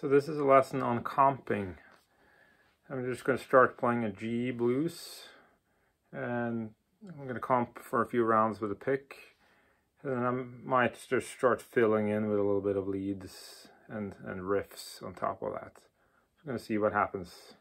So this is a lesson on comping. I'm just going to start playing a G blues and I'm going to comp for a few rounds with a pick and then I might just start filling in with a little bit of leads and, and riffs on top of that. I'm going to see what happens.